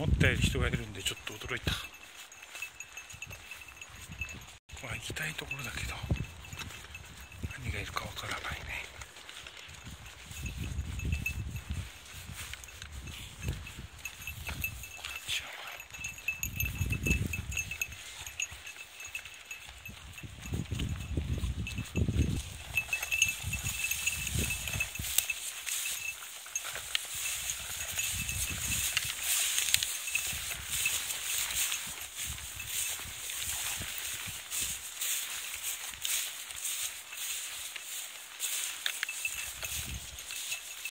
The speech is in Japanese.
思ったより人がいるんでちょっと驚いた。ここは行きたいところだけど。